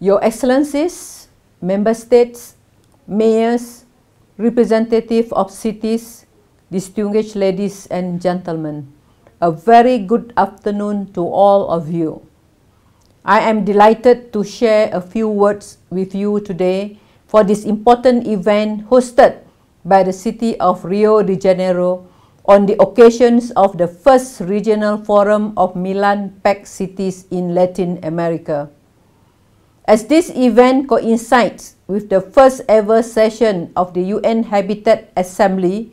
Your Excellencies, Member States, Mayors, Representative of Cities, distinguished ladies and gentlemen, a very good afternoon to all of you. I am delighted to share a few words with you today for this important event hosted by the city of Rio de Janeiro on the occasions of the first regional forum of Milan Pact cities in Latin America. As this event coincides with the first ever session of the UN Habitat Assembly,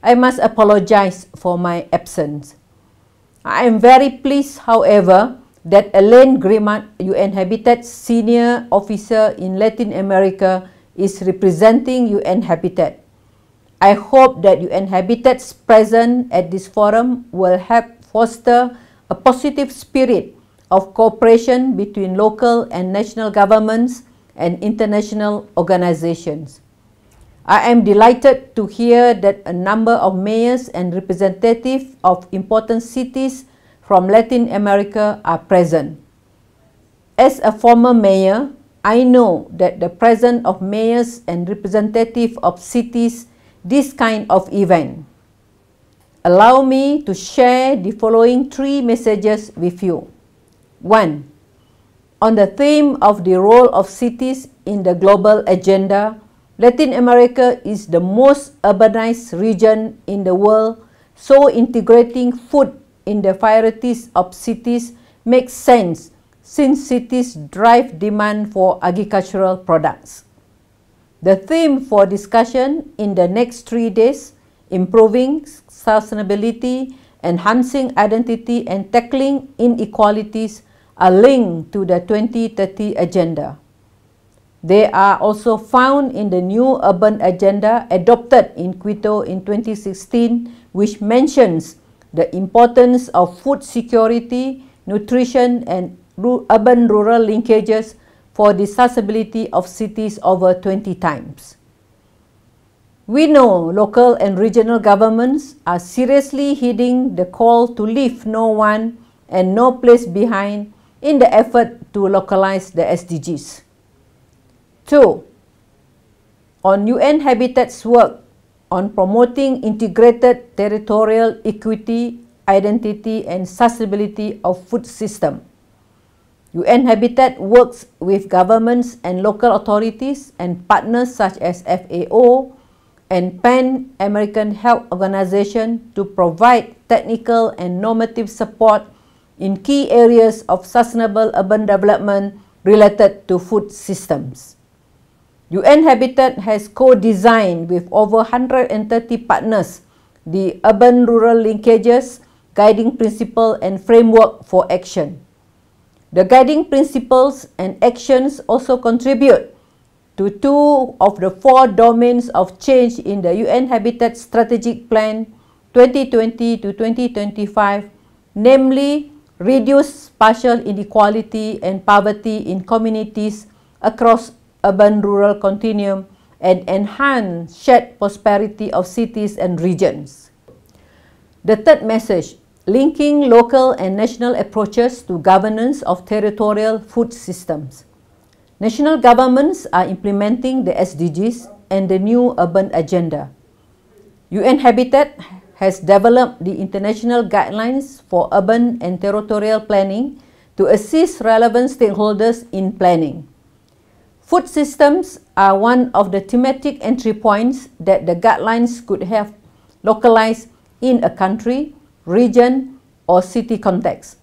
I must apologize for my absence. I am very pleased, however, that Elaine Grimat, UN Habitat Senior Officer in Latin America, is representing UN Habitat. I hope that UN Habitat's presence at this forum will help foster a positive spirit of cooperation between local and national governments and international organizations. I am delighted to hear that a number of mayors and representatives of important cities from Latin America are present. As a former mayor, I know that the presence of mayors and representatives of cities this kind of event. Allow me to share the following three messages with you. One, on the theme of the role of cities in the global agenda, Latin America is the most urbanized region in the world, so integrating food in the priorities of cities makes sense since cities drive demand for agricultural products. The theme for discussion in the next three days, improving sustainability, enhancing identity and tackling inequalities are linked to the 2030 agenda. They are also found in the new urban agenda adopted in Quito in 2016, which mentions the importance of food security, nutrition, and urban-rural linkages for the sustainability of cities over 20 times. We know local and regional governments are seriously heeding the call to leave no one and no place behind in the effort to localize the SDGs. Two, on UN Habitat's work on promoting integrated territorial equity, identity and sustainability of food system. UN Habitat works with governments and local authorities and partners such as FAO and Pan American Health Organization to provide technical and normative support in key areas of sustainable urban development related to food systems. UN Habitat has co-designed with over 130 partners the urban-rural linkages, guiding principle and framework for action. The guiding principles and actions also contribute to two of the four domains of change in the UN Habitat Strategic Plan 2020 to 2025, namely reduce spatial inequality and poverty in communities across urban-rural continuum and enhance shared prosperity of cities and regions. The third message, linking local and national approaches to governance of territorial food systems. National governments are implementing the SDGs and the new urban agenda. UN Habitat has developed the international guidelines for urban and territorial planning to assist relevant stakeholders in planning. Food systems are one of the thematic entry points that the guidelines could have localized in a country, region, or city context.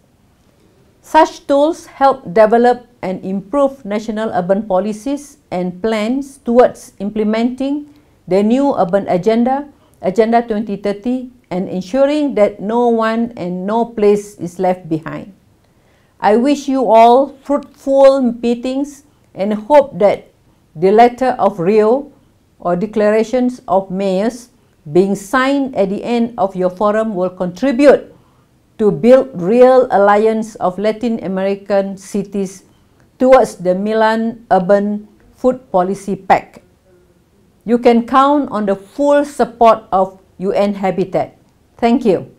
Such tools help develop and improve national urban policies and plans towards implementing the new urban agenda, Agenda 2030, and ensuring that no one and no place is left behind. I wish you all fruitful meetings and hope that the letter of Rio or declarations of mayors being signed at the end of your forum will contribute to build real alliance of Latin American cities towards the Milan Urban Food Policy Pact. You can count on the full support of UN Habitat. Thank you.